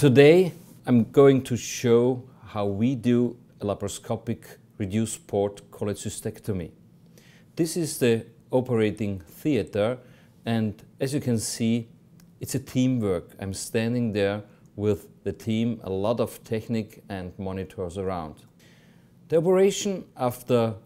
Today I'm going to show how we do a laparoscopic reduced port cholecystectomy. This is the operating theater and as you can see it's a teamwork. I'm standing there with the team, a lot of technique and monitors around. The operation after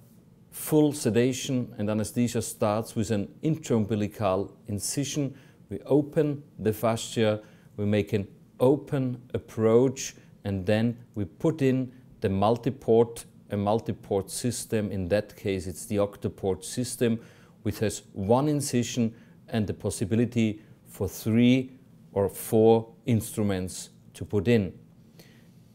full sedation and anesthesia starts with an intraumbilical incision. We open the fascia, we make an open approach and then we put in the multiport, a multiport system. In that case, it's the octoport system, which has one incision and the possibility for three or four instruments to put in.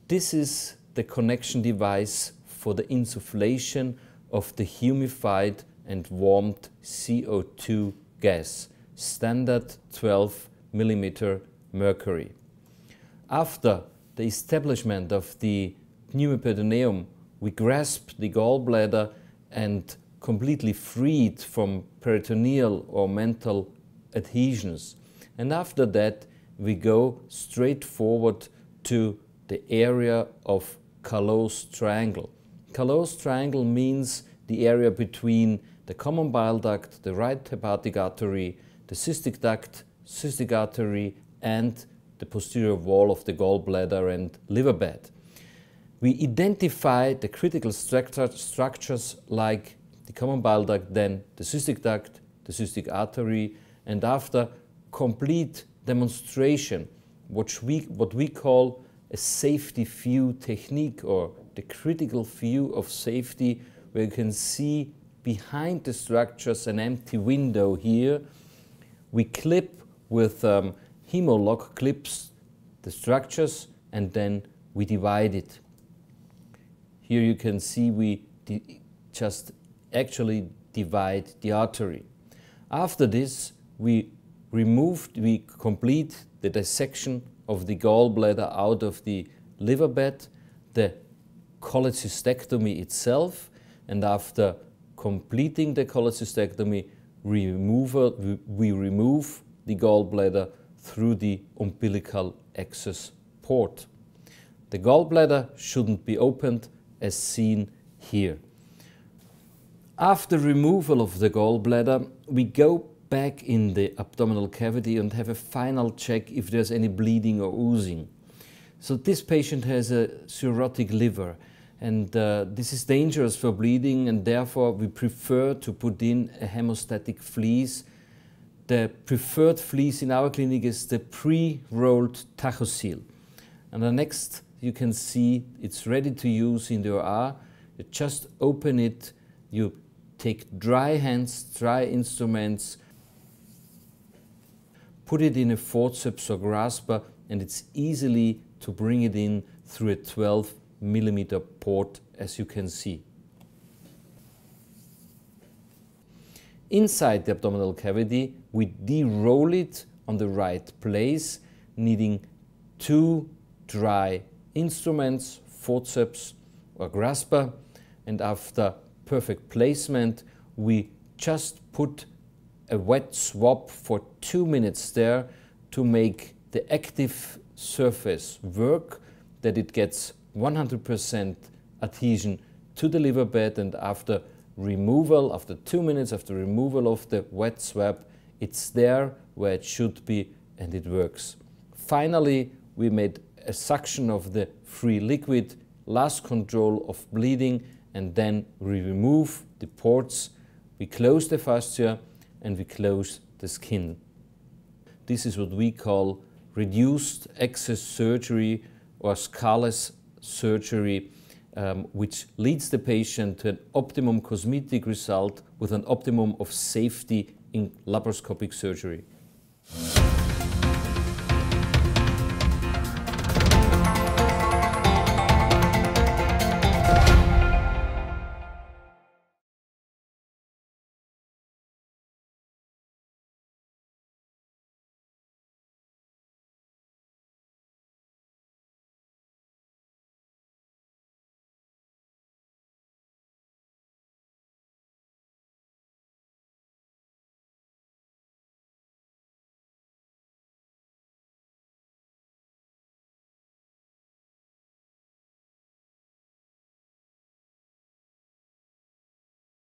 This is the connection device for the insufflation of the humidified and warmed CO2 gas, standard 12 millimeter mercury. After the establishment of the pneumoperitoneum, we grasp the gallbladder and completely freed from peritoneal omental adhesions. And after that, we go straight forward to the area of Calot's triangle. Calot's triangle means the area between the common bile duct, the right hepatic artery, the cystic duct, cystic artery, and the posterior wall of the gallbladder and liver bed. We identify the critical structure, structures like the common bile duct, then the cystic duct, the cystic artery, and after complete demonstration, what we, what we call a safety view technique or the critical view of safety where you can see behind the structures an empty window here. We clip with um, Hem-o-lok clips the structures and then we divide it. Here you can see we just actually divide the artery. After this, we remove, we complete the dissection of the gallbladder out of the liver bed, the cholecystectomy itself, and after completing the cholecystectomy, we remove, we remove the gallbladder through the umbilical access port. The gallbladder shouldn't be opened as seen here. After removal of the gallbladder, we go back in the abdominal cavity and have a final check if there's any bleeding or oozing. So this patient has a cirrhotic liver and uh, this is dangerous for bleeding and therefore we prefer to put in a hemostatic fleece. The preferred fleece in our clinic is the pre-rolled TachoSil. And the next you can see it's ready to use in the OR. You just open it, you take dry hands, dry instruments, put it in a forceps or grasper and it's easily to bring it in through a 12 millimeter port as you can see. Inside the abdominal cavity we de-roll it on the right place needing two dry instruments, forceps or grasper and after perfect placement we just put a wet swab for two minutes there to make the active surface work, that it gets 100% adhesion to the liver bed and after removal, after two minutes after removal of the wet swab, it's there where it should be and it works. Finally, we made a suction of the free liquid, last control of bleeding, and then we remove the ports, we close the fascia, and we close the skin. This is what we call reduced access surgery or scarless surgery, um, which leads the patient to an optimum cosmetic result with an optimum of safety in laparoscopic surgery.